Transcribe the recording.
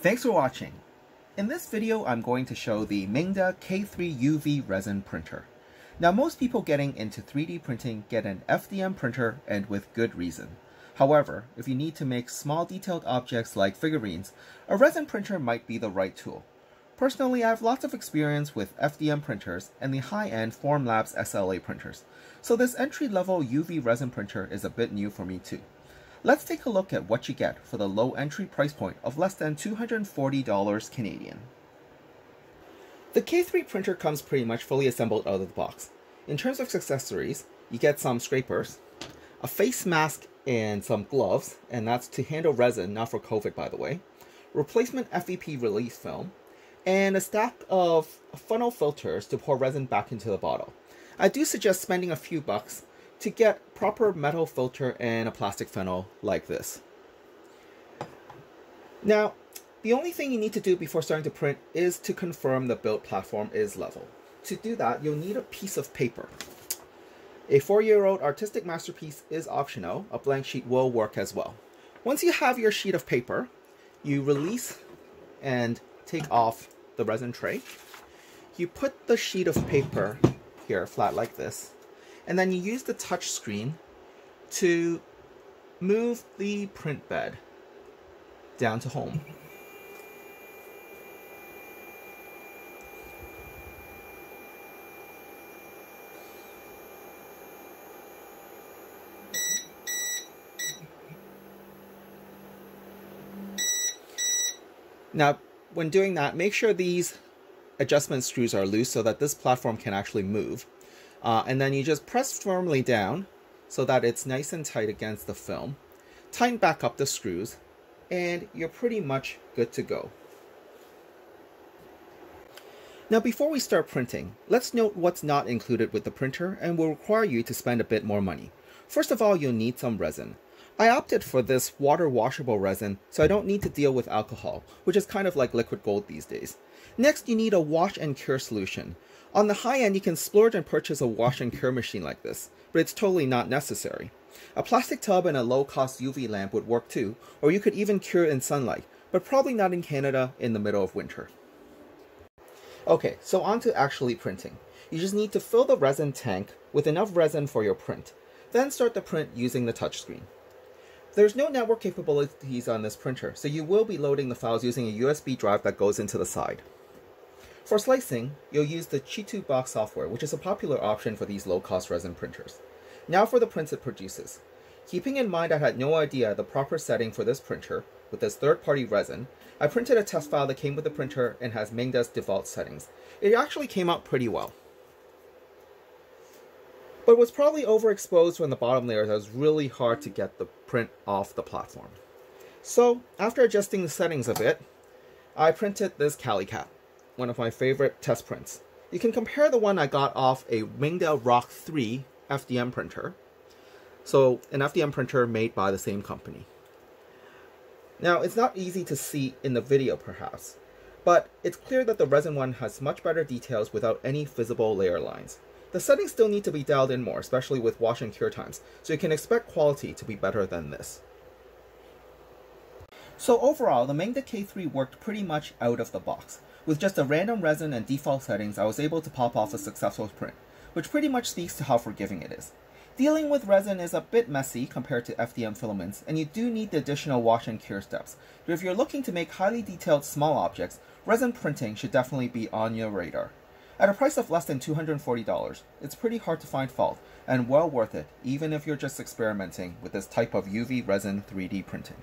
Thanks for watching. In this video, I'm going to show the Mingda K3 UV resin printer. Now most people getting into 3D printing get an FDM printer and with good reason. However, if you need to make small detailed objects like figurines, a resin printer might be the right tool. Personally, I have lots of experience with FDM printers and the high-end Formlabs SLA printers, so this entry-level UV resin printer is a bit new for me too. Let's take a look at what you get for the low entry price point of less than $240 Canadian. The K3 printer comes pretty much fully assembled out of the box. In terms of accessories, you get some scrapers, a face mask and some gloves, and that's to handle resin, not for COVID by the way, replacement FEP release film, and a stack of funnel filters to pour resin back into the bottle. I do suggest spending a few bucks to get proper metal filter and a plastic funnel like this. Now, the only thing you need to do before starting to print is to confirm the build platform is level. To do that, you'll need a piece of paper. A four-year-old artistic masterpiece is optional. A blank sheet will work as well. Once you have your sheet of paper, you release and take off the resin tray. You put the sheet of paper here flat like this, and then you use the touch screen to move the print bed down to home. Now, when doing that, make sure these adjustment screws are loose so that this platform can actually move. Uh, and then you just press firmly down so that it's nice and tight against the film. Tighten back up the screws and you're pretty much good to go. Now before we start printing, let's note what's not included with the printer and will require you to spend a bit more money. First of all, you'll need some resin. I opted for this water washable resin so I don't need to deal with alcohol, which is kind of like liquid gold these days. Next, you need a wash and cure solution. On the high end, you can splurge and purchase a wash and cure machine like this, but it's totally not necessary. A plastic tub and a low-cost UV lamp would work too, or you could even cure in sunlight, but probably not in Canada in the middle of winter. Okay, so on to actually printing. You just need to fill the resin tank with enough resin for your print, then start the print using the touchscreen. There's no network capabilities on this printer, so you will be loading the files using a USB drive that goes into the side. For slicing, you'll use the Chitu Box software, which is a popular option for these low-cost resin printers. Now for the prints it produces. Keeping in mind I had no idea the proper setting for this printer, with this third-party resin, I printed a test file that came with the printer and has Mingda's default settings. It actually came out pretty well but it was probably overexposed on the bottom layer that was really hard to get the print off the platform. So, after adjusting the settings a bit, I printed this CaliCat, one of my favorite test prints. You can compare the one I got off a Mingda Rock 3 FDM printer. So, an FDM printer made by the same company. Now, it's not easy to see in the video perhaps, but it's clear that the resin one has much better details without any visible layer lines. The settings still need to be dialed in more, especially with wash and cure times, so you can expect quality to be better than this. So overall, the Mingda K3 worked pretty much out of the box. With just a random resin and default settings, I was able to pop off a successful print, which pretty much speaks to how forgiving it is. Dealing with resin is a bit messy compared to FDM filaments, and you do need the additional wash and cure steps. But if you're looking to make highly detailed small objects, resin printing should definitely be on your radar. At a price of less than $240, it's pretty hard to find fault, and well worth it, even if you're just experimenting with this type of UV resin 3D printing.